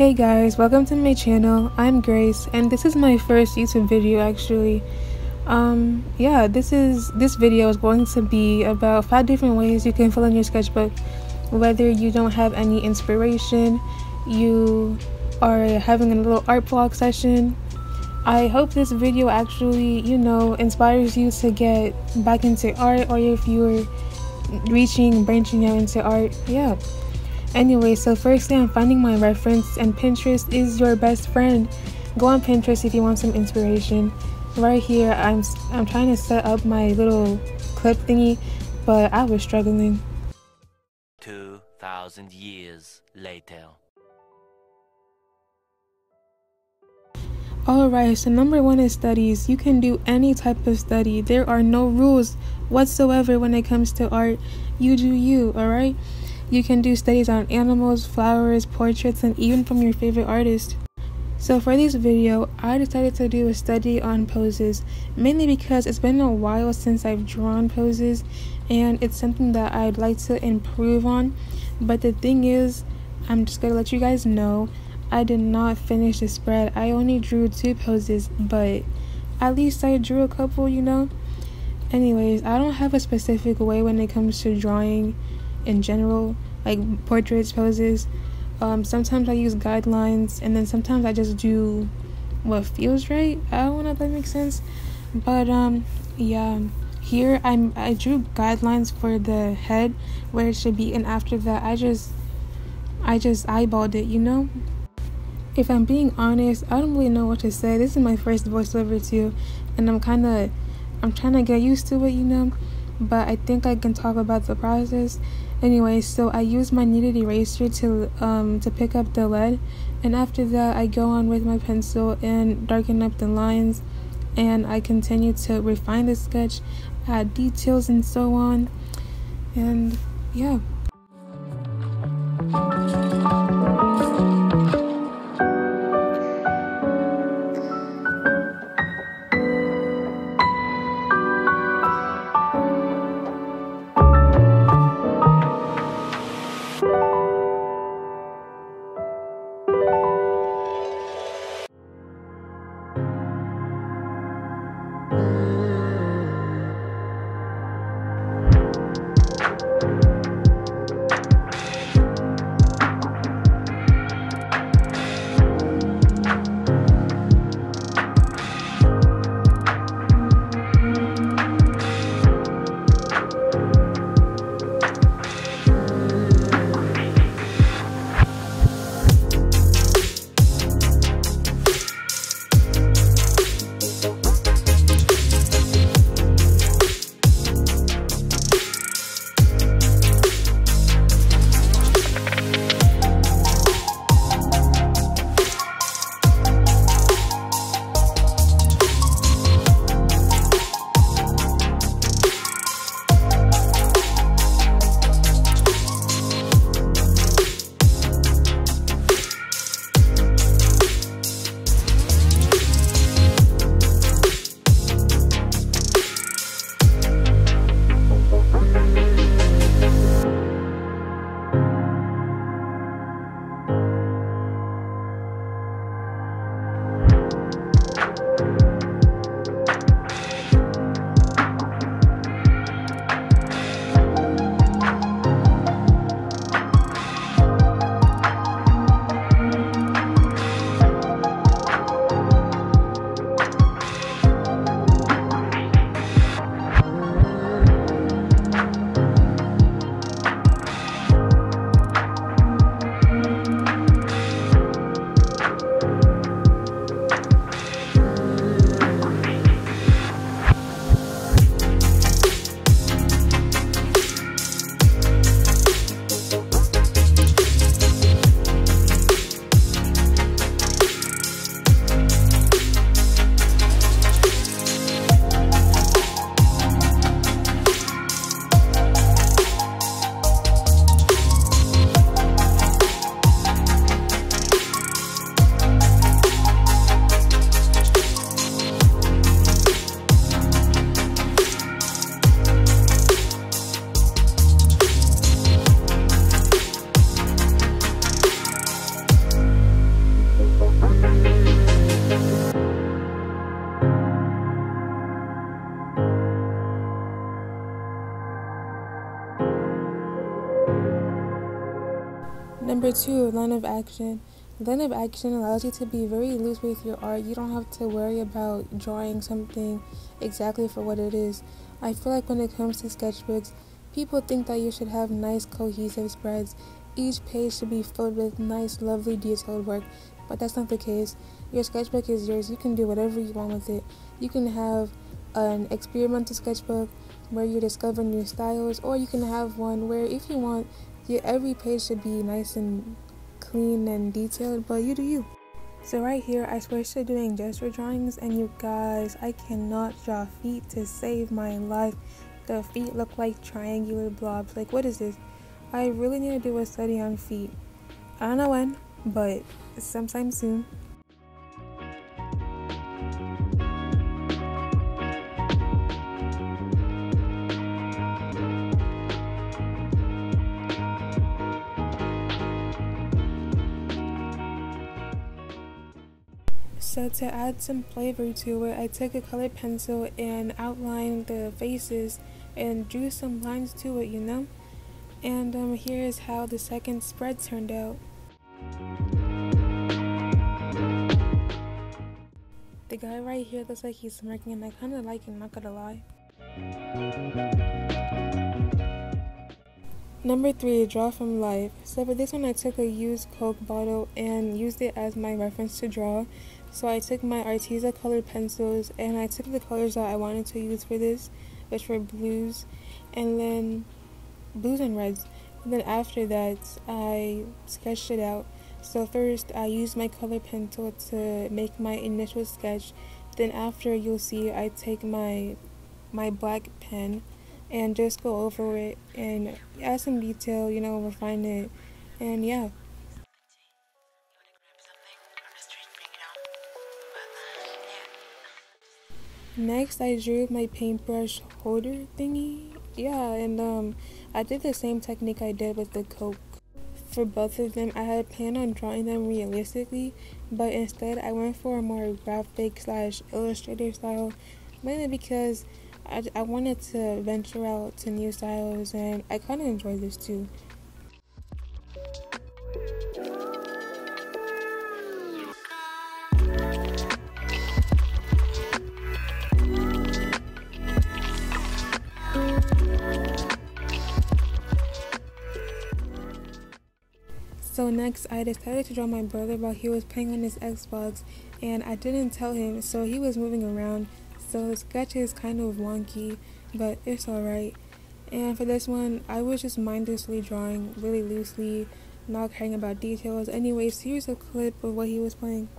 Hey guys, welcome to my channel. I'm Grace and this is my first YouTube video actually. Um yeah, this is this video is going to be about five different ways you can fill in your sketchbook whether you don't have any inspiration, you are having a little art block session. I hope this video actually, you know, inspires you to get back into art or if you're reaching branching out into art. Yeah. Anyway, so firstly, I'm finding my reference, and Pinterest is your best friend. Go on Pinterest if you want some inspiration. Right here, I'm I'm trying to set up my little clip thingy, but I was struggling. Two thousand years later. Alright, so number one is studies. You can do any type of study. There are no rules whatsoever when it comes to art. You do you, alright? You can do studies on animals, flowers, portraits, and even from your favorite artist. So for this video, I decided to do a study on poses, mainly because it's been a while since I've drawn poses, and it's something that I'd like to improve on. But the thing is, I'm just gonna let you guys know, I did not finish the spread. I only drew two poses, but at least I drew a couple, you know? Anyways, I don't have a specific way when it comes to drawing in general, like portraits, poses. Um, sometimes I use guidelines, and then sometimes I just do what feels right. I don't know if that makes sense, but um, yeah. Here I'm I drew guidelines for the head where it should be, and after that I just I just eyeballed it, you know. If I'm being honest, I don't really know what to say. This is my first voiceover too, and I'm kind of I'm trying to get used to it, you know. But I think I can talk about the process Anyway, so I use my kneaded eraser to um to pick up the lead, and after that I go on with my pencil and darken up the lines, and I continue to refine the sketch, add details and so on, and yeah. Two, line of action. Line of action allows you to be very loose with your art. You don't have to worry about drawing something exactly for what it is. I feel like when it comes to sketchbooks, people think that you should have nice cohesive spreads. Each page should be filled with nice, lovely, detailed work, but that's not the case. Your sketchbook is yours. You can do whatever you want with it. You can have an experimental sketchbook where you discover new styles, or you can have one where, if you want, your every page should be nice and clean and detailed, but you do you. So right here, I switched to doing gesture drawings, and you guys, I cannot draw feet to save my life. The feet look like triangular blobs. Like, what is this? I really need to do a study on feet. I don't know when, but sometime soon. So to add some flavor to it, I took a colored pencil and outlined the faces and drew some lines to it, you know? And um, here's how the second spread turned out. The guy right here looks like he's smirking and I kinda like him, not gonna lie. Number three, draw from life. So for this one, I took a used Coke bottle and used it as my reference to draw. So I took my Arteza colored pencils and I took the colors that I wanted to use for this, which were blues, and then blues and reds. And then after that, I sketched it out. So first, I used my color pencil to make my initial sketch. Then after, you'll see I take my my black pen and just go over it and add some detail, you know, refine it, and yeah. Next, I drew my paintbrush holder thingy. Yeah, and um, I did the same technique I did with the Coke. For both of them, I had planned on drawing them realistically, but instead I went for a more graphic slash illustrator style, mainly because I, I wanted to venture out to new styles and I kind of enjoy this too. So next, I decided to draw my brother while he was playing on his Xbox, and I didn't tell him, so he was moving around. So the sketch is kind of wonky, but it's alright. And for this one, I was just mindlessly drawing, really loosely, not caring about details. Anyways, here's a clip of what he was playing.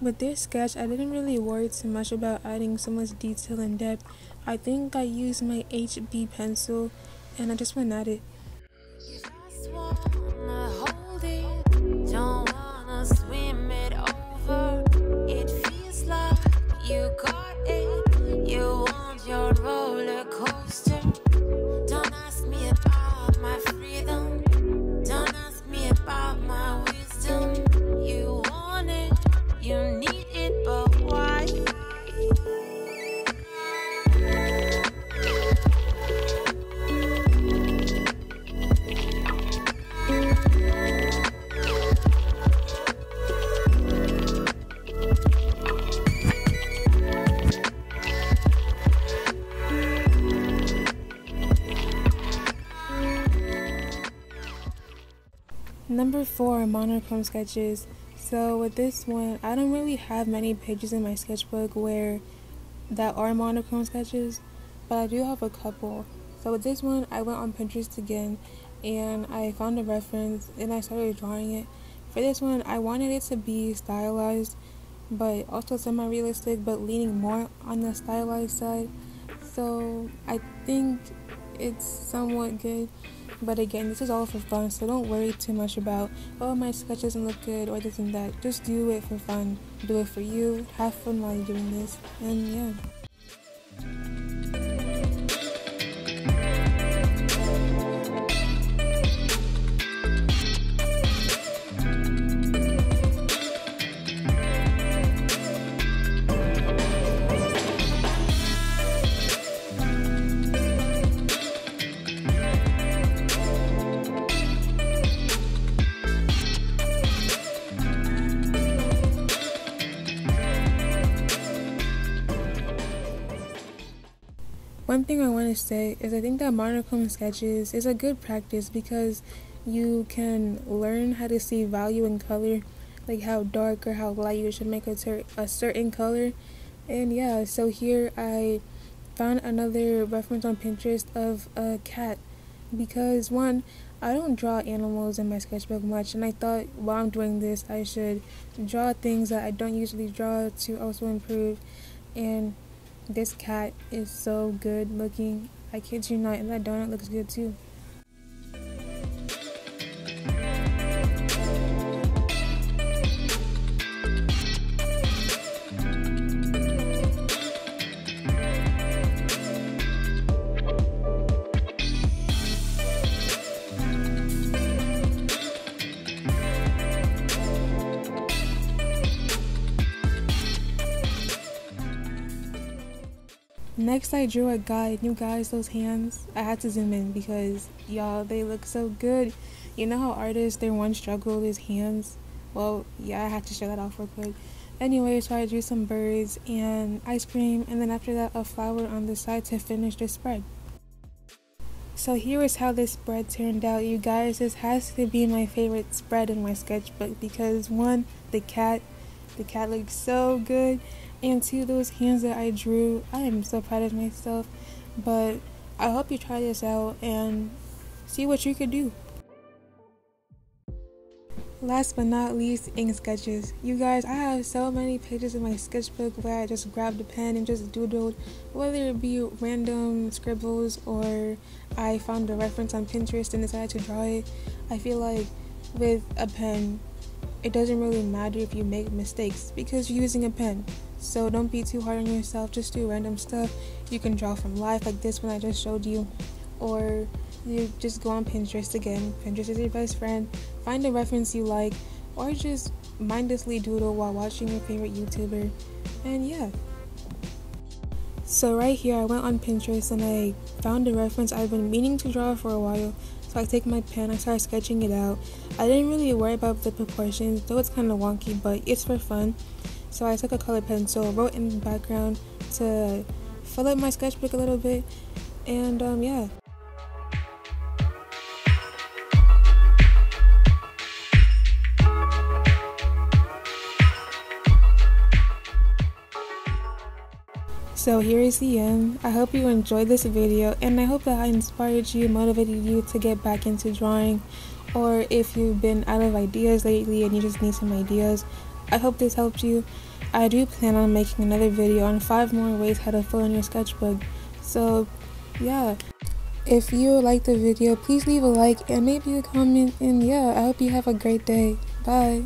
With this sketch, I didn't really worry too much about adding so much detail and depth. I think I used my HB pencil, and I just went at it deep. Don't wanna swim Number four, monochrome sketches. So with this one, I don't really have many pages in my sketchbook where that are monochrome sketches, but I do have a couple. So with this one, I went on Pinterest again and I found a reference and I started drawing it. For this one, I wanted it to be stylized, but also semi-realistic, but leaning more on the stylized side. So I think it's somewhat good. But again, this is all for fun, so don't worry too much about, oh, my sketch doesn't look good or this and that. Just do it for fun. Do it for you. Have fun while you're doing this. And yeah. One thing I want to say is I think that monochrome sketches is a good practice because you can learn how to see value in color, like how dark or how light you should make a, ter- a certain color. And yeah, so here I found another reference on Pinterest of a cat because one, I don't draw animals in my sketchbook much, and I thought while I'm doing this, I should draw things that I don't usually draw to also improve. And this cat is so good looking. I kid you not, and that donut looks good too. Next, I drew a guy. You guys, those hands. I had to zoom in because y'all, they look so good. You know how artists, their one struggle is hands. Well, yeah, I had to show that off real quick. Anyway, so I drew some birds and ice cream, and then after that, a flower on the side to finish the spread. So here is how this spread turned out, you guys. This has to be my favorite spread in my sketchbook because one, the cat, the cat looks so good and to those hands that I drew, I am so proud of myself. But I hope you try this out and see what you could do. Last but not least, ink sketches. You guys, I have so many pages in my sketchbook where I just grabbed a pen and just doodled, whether it be random scribbles or I found a reference on Pinterest and decided to draw it. I feel like with a pen, it doesn't really matter if you make mistakes because you're using a pen. So don't be too hard on yourself. Just do random stuff. You can draw from life like this one I just showed you, or you just go on Pinterest again. Pinterest is your best friend. Find a reference you like, or just mindlessly doodle while watching your favorite YouTuber. And yeah. So right here, I went on Pinterest and I found a reference I've been meaning to draw for a while. So I take my pen, I start sketching it out. I didn't really worry about the proportions, though it's kind of wonky, but it's for fun. So I took a colored pencil, wrote in the background to fill up my sketchbook a little bit, and um, yeah. So here is the end. I hope you enjoyed this video and I hope that I inspired you, motivated you to get back into drawing. Or if you've been out of ideas lately and you just need some ideas, I hope this helped you. I do plan on making another video on 5 more ways how to fill in your sketchbook. So, yeah. If you like the video, please leave a like and maybe a comment. And yeah, I hope you have a great day. Bye.